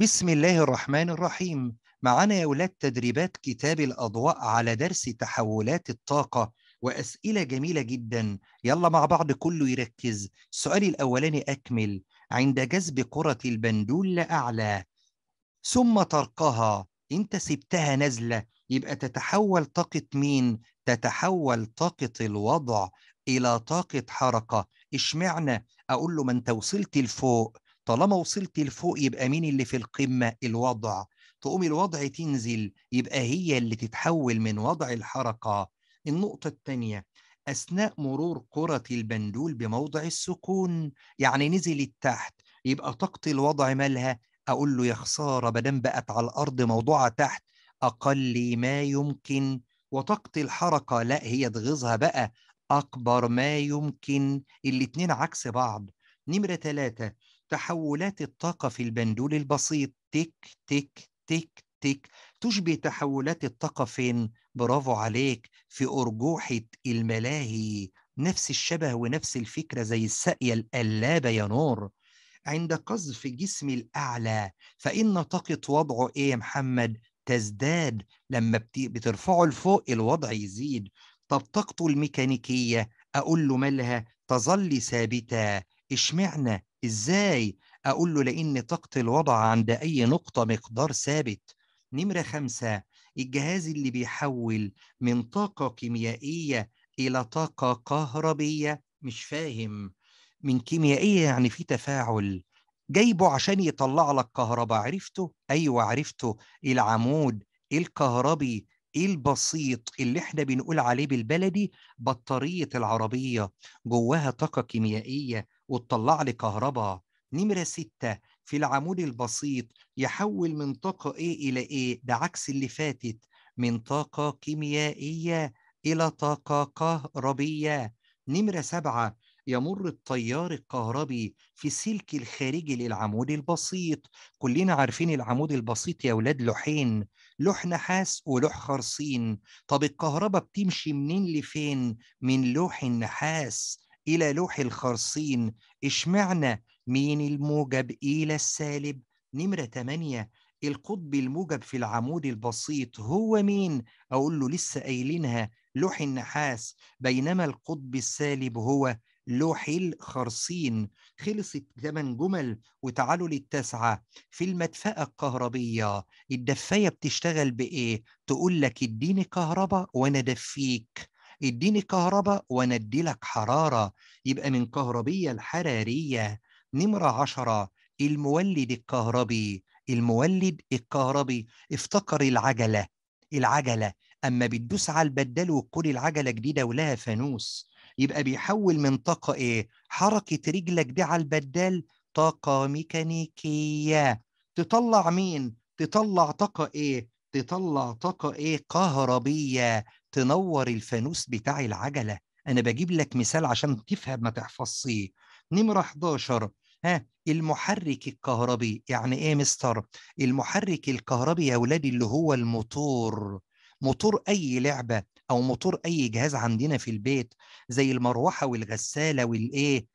بسم الله الرحمن الرحيم. معانا يا ولاد تدريبات كتاب الأضواء على درس تحولات الطاقة وأسئلة جميلة جدا. يلا مع بعض كله يركز. السؤال الأولاني أكمل. عند جذب كرة البندول لأعلى ثم تركها إنت سبتها نازلة يبقى تتحول طاقة مين؟ تتحول طاقة الوضع إلى طاقة حركة. اشمعنى؟ أقول له ما أنت وصلت لفوق. طالما وصلت لفوق يبقى مين اللي في القمة؟ الوضع. تقوم الوضع تنزل يبقى هي اللي تتحول من وضع الحركة. النقطة الثانية أثناء مرور كرة البندول بموضع السكون يعني نزلت تحت يبقى طاقة الوضع مالها؟ أقول له يا خسارة بدل بقت على الأرض موضوعة تحت أقل ما يمكن. وطاقة الحركة لا هي تغيظها بقى أكبر ما يمكن. الاتنين عكس بعض. نمرة ثلاثة تحولات الطاقة في البندول البسيط. تك تك تك تك. تشبه تحولات الطاقة فين؟ برافو عليك. في أرجوحة الملاهي. نفس الشبه ونفس الفكرة زي الساقية القلابة يا نور. عند قذف جسم الأعلى فإن طاقة وضعه إيه يا محمد؟ تزداد. لما بترفعه لفوق الوضع يزيد. طب طاقته الميكانيكية؟ أقول له مالها؟ تظل ثابتة. إشمعنى؟ إزاي أقول له لأن طاقة الوضع عند أي نقطة مقدار ثابت؟ نمرة خمسة الجهاز اللي بيحول من طاقة كيميائية إلى طاقة كهربية؟ مش فاهم. من كيميائية يعني في تفاعل. جايبه عشان يطلع لك كهرباء عرفته؟ أيوه عرفته. العمود الكهربي البسيط اللي إحنا بنقول عليه بالبلدي بطارية العربية. جواها طاقة كيميائية. وتطلع لي كهرباء نمرة ستة في العمود البسيط يحول من طاقة إيه إلى إيه ده عكس اللي فاتت من طاقة كيميائية إلى طاقة كهربية. نمرة سبعة يمر التيار الكهربي في السلك الخارجي للعمود البسيط. كلنا عارفين العمود البسيط يا ولاد لوحين لوح نحاس ولوح خرصين. طب الكهرباء بتمشي منين لفين؟ من لوح النحاس. إلى لوح الخرصين. إشمعنى مين الموجب إلى السالب؟ نمرة 8 القطب الموجب في العمود البسيط هو مين؟ أقول له لسه قايلينها. لوح النحاس. بينما القطب السالب هو لوح الخرصين. خلصت ثمان جمل وتعالوا للتسعة في المدفأة الكهربية. الدفاية بتشتغل بإيه؟ تقول لك اديني كهرباء وأنا دفيك. اديني كهرباء وأنا اديلك حرارة يبقى من كهربية الحرارية نمرة عشرة المولد الكهربي المولد الكهربي افتكر العجلة العجلة أما بتدوس على البدال وتكون العجلة جديدة ولها فانوس يبقى بيحول من طاقة إيه؟ حركة رجلك دي على البدال طاقة ميكانيكية تطلع مين؟ تطلع طاقة إيه؟ تطلع طاقة إيه؟ كهربية تنور الفانوس بتاع العجلة. أنا بجيب لك مثال عشان تفهم ما تحفظش نمرة 11 ها المحرك الكهربي. يعني إيه مستر؟ المحرك الكهربي يا ولادي اللي هو الموتور. موتور أي لعبة أو موتور أي جهاز عندنا في البيت زي المروحة والغسالة والإيه؟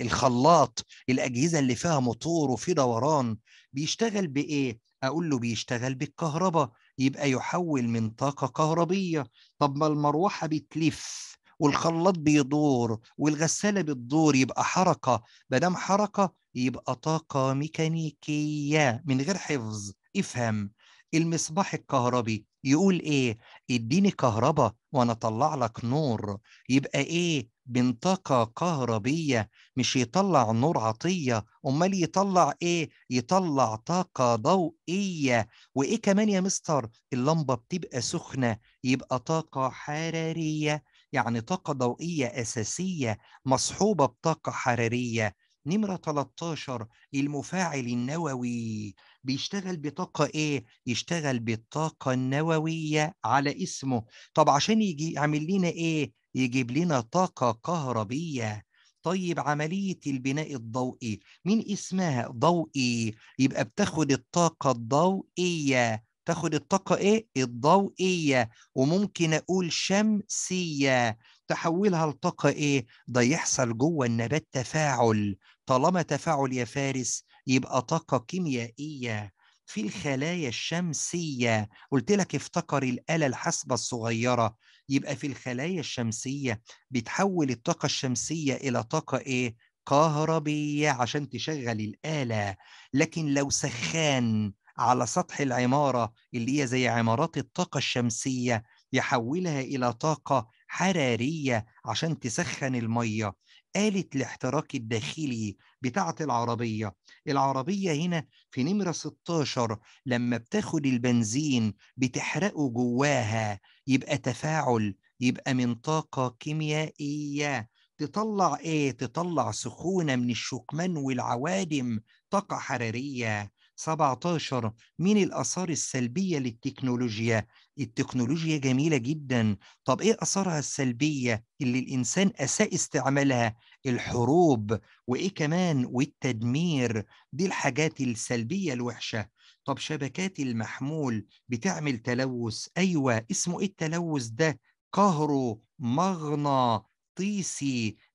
والخلاط الأجهزة اللي فيها موتور وفي دوران. بيشتغل بإيه؟ أقول له بيشتغل بالكهرباء. يبقى يحول من طاقة كهربية. طب ما المروحة بتلف والخلاط بيدور والغسالة بتدور يبقى حركة. ما حركة يبقى طاقة ميكانيكية من غير حفظ. افهم. المصباح الكهربي يقول إيه؟ اديني كهرباء وأنا أطلع لك نور. يبقى إيه؟ بنطاقة كهربية مش يطلع نور عطية أمال يطلع إيه؟ يطلع طاقة ضوئية وإيه كمان يا مستر؟ اللمبة بتبقى سخنة يبقى طاقة حرارية يعني طاقة ضوئية أساسية مصحوبة بطاقة حرارية نمرة 13 المفاعل النووي بيشتغل بطاقة إيه؟ يشتغل بالطاقة النووية على اسمه طب عشان يجي يعمل لنا إيه؟ يجيب لنا طاقة كهربية. طيب عملية البناء الضوئي مين اسمها ضوئي؟ يبقى بتاخد الطاقة الضوئية. تاخد الطاقة إيه؟ الضوئية. وممكن أقول شمسية. تحولها لطاقة إيه؟ ده يحصل جوه النبات تفاعل. طالما تفاعل يا فارس يبقى طاقة كيميائية. في الخلايا الشمسية قلت لك افتكر الآلة الحاسبة الصغيرة. يبقى في الخلايا الشمسية بتحول الطاقة الشمسية إلى طاقة إيه؟ كهربية عشان تشغل الآلة. لكن لو سخان على سطح العمارة اللي هي زي عمارات الطاقة الشمسية يحولها إلى طاقة حرارية عشان تسخن المية. آلة الاحتراق الداخلي بتاعة العربية. العربية هنا في نمرة 16 لما بتاخد البنزين بتحرقه جواها يبقى تفاعل يبقى من طاقة كيميائية. تطلع إيه؟ تطلع سخونة من الشكمان والعوادم طاقة حرارية. 17 مين الآثار السلبية للتكنولوجيا؟ التكنولوجيا جميلة جدا. طب إيه أثارها السلبية اللي الإنسان أساء استعمالها؟ الحروب. وإيه كمان؟ والتدمير. دي الحاجات السلبية الوحشة. طب شبكات المحمول بتعمل تلوث أيوة اسمه إيه التلوث ده؟ كهرو مغناطيسي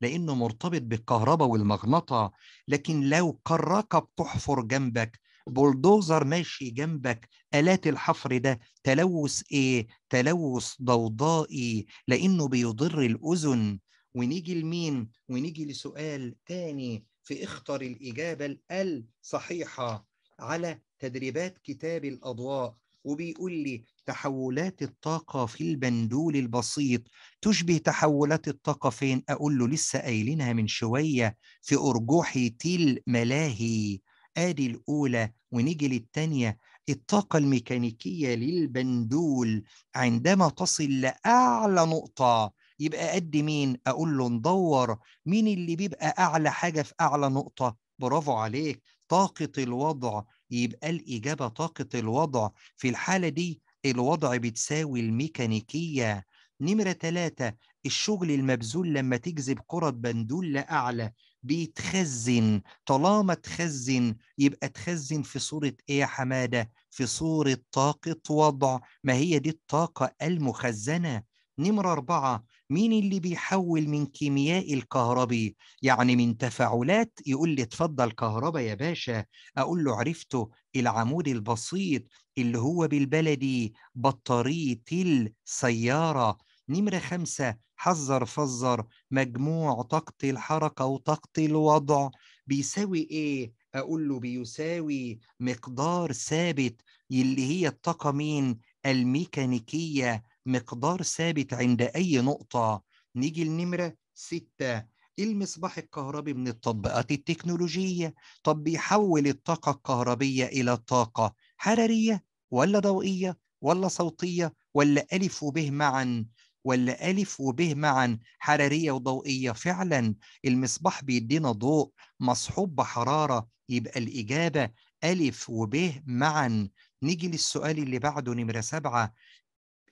لأنه مرتبط بالكهرباء والمغناطة لكن لو كراكة بتحفر جنبك بولدوزر ماشي جنبك آلات الحفر ده تلوث إيه؟ تلوث ضوضائي لأنه بيضر الأذن ونيجي لمين؟ ونيجي لسؤال تاني في اختر الإجابة الصحيحة على تدريبات كتاب الأضواء وبيقول لي تحولات الطاقة في البندول البسيط تشبه تحولات الطاقة فين؟ أقول له لسه قايلينها من شوية في أرجوحة الملاهي آدي الأولى ونيجي للتانية الطاقة الميكانيكية للبندول عندما تصل لأعلى نقطة يبقى قد مين؟ أقول له ندور مين اللي بيبقى أعلى حاجة في أعلى نقطة؟ برافو عليك طاقة الوضع يبقى الإجابة طاقة الوضع. في الحالة دي الوضع بتساوي الميكانيكية. نمرة ثلاثة الشغل المبذول لما تجذب كرة بندول لأعلى بيتخزن. طالما تخزن يبقى تخزن في صورة إيه يا حمادة؟ في صورة طاقة وضع. ما هي دي الطاقة المخزنة؟ نمرة أربعة مين اللي بيحول من كيمياء الكهربي؟ يعني من تفاعلات؟ يقول لي اتفضل كهرباء يا باشا. أقول له عرفته العمود البسيط اللي هو بالبلدي بطارية السيارة نمرة خمسة حذر فزر مجموع طاقة الحركة وطاقة الوضع. بيساوي إيه؟ أقول له بيساوي مقدار ثابت اللي هي الطاقة مين؟ الميكانيكية. مقدار ثابت عند أي نقطة. نيجي لنمرة ستة. المصباح الكهربي من التطبيقات التكنولوجية؟ طب بيحول الطاقة الكهربية إلى طاقة حرارية ولا ضوئية ولا صوتية ولا ألف وب معا؟ ولا ألف وب معا حرارية وضوئية فعلا؟ المصباح بيدينا ضوء مصحوب بحرارة يبقى الإجابة ألف وب معا. نيجي للسؤال اللي بعده نمرة سبعة.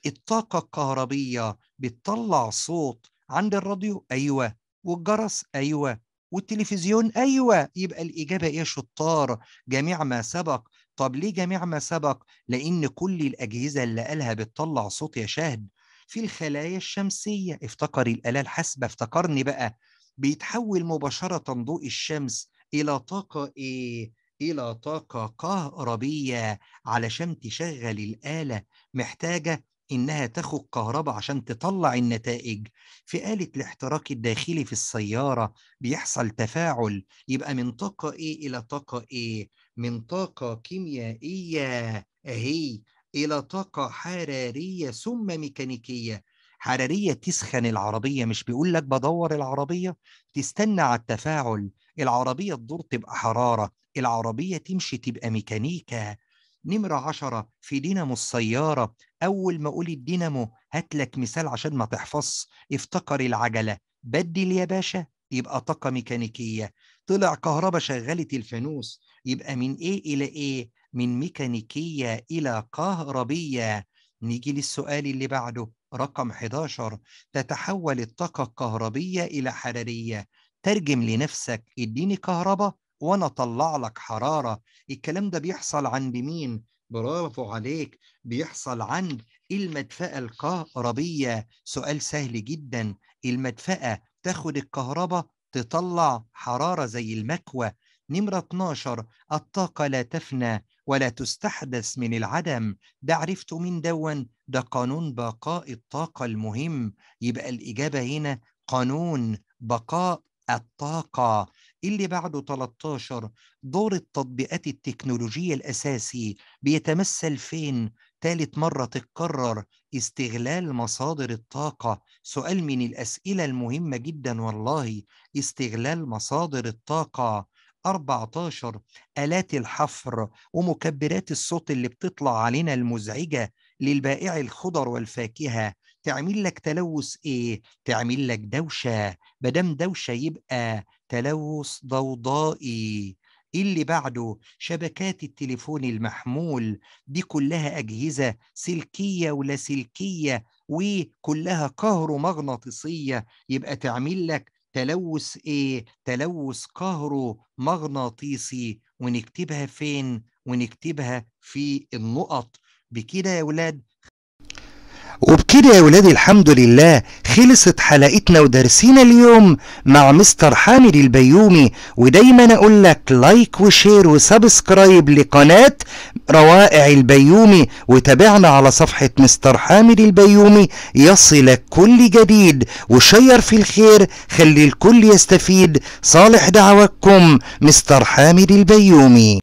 الطاقة الكهربية بتطلع صوت عند الراديو أيوة والجرس أيوة والتلفزيون أيوة يبقى الإجابة إيه شطار؟ جميع ما سبق. طب ليه جميع ما سبق؟ لأن كل الأجهزة اللي قالها بتطلع صوت يا شهد في الخلايا الشمسية افتكر الآلة الحاسبة افتكرني بقى بيتحول مباشرة ضوء الشمس إلى طاقة إيه؟ إلى طاقة كهربية علشان تشغل الآلة. محتاجة إنها تاخد كهرباء عشان تطلع النتائج. في آلة الاحتراق الداخلي في السيارة بيحصل تفاعل. يبقى من طاقة إيه إلى طاقة إيه؟ من طاقة كيميائية أهي إلى طاقة حرارية ثم ميكانيكية. حرارية تسخن العربية مش بيقول لك بدور العربية تستنى على التفاعل. العربية تدور تبقى حرارة العربية تمشي تبقى ميكانيكا. نمرة عشرة في دينامو السيارة. أول ما أقول الدينامو هات لك مثال عشان ما تحفظ. افتكر العجلة. بدل يا باشا يبقى طاقة ميكانيكية. طلع كهرباء شغلت الفانوس. يبقى من إيه إلى إيه؟ من ميكانيكية إلى كهربية. نيجي للسؤال اللي بعده. رقم 11 تتحول الطاقة الكهربية إلى حرارية. ترجم لنفسك اديني كهرباء وأنا اطلع لك حرارة. الكلام ده بيحصل عند مين؟ برافو عليك بيحصل عند المدفأة الكهربية. سؤال سهل جدا. المدفأة تاخد الكهرباء تطلع حرارة زي المكوى نمرة 12 الطاقة لا تفنى ولا تستحدث من العدم. ده عرفته من دون؟ ده قانون بقاء الطاقة المهم. يبقى الإجابة هنا قانون بقاء الطاقة اللي بعده 13 دور التطبيقات التكنولوجية الأساسي بيتمثل فين؟ تالت مرة تتكرر استغلال مصادر الطاقة. سؤال من الأسئلة المهمة جدا والله استغلال مصادر الطاقة. 14 آلات الحفر ومكبرات الصوت اللي بتطلع علينا المزعجة للبائع الخضر والفاكهة. تعمل لك تلوث إيه؟ تعمل لك دوشة مادام دوشة يبقى تلوث ضوضائي اللي بعده شبكات التليفون المحمول دي كلها أجهزة سلكية ولاسلكية وكلها كهرومغناطيسية يبقى تعمل لك تلوث إيه؟ تلوث كهرومغناطيسي ونكتبها فين؟ ونكتبها في النقط بكده يا ولاد وبكده يا ولادي الحمد لله خلصت حلقتنا ودرسينا اليوم مع مستر حامد البيومي. ودايما أقول لك like و share و subscribe لقناة روائع البيومي. وتابعنا على صفحة مستر حامد البيومي. يصلك كل جديد و share في الخير. خلي الكل يستفيد. صالح دعواتكم مستر حامد البيومي.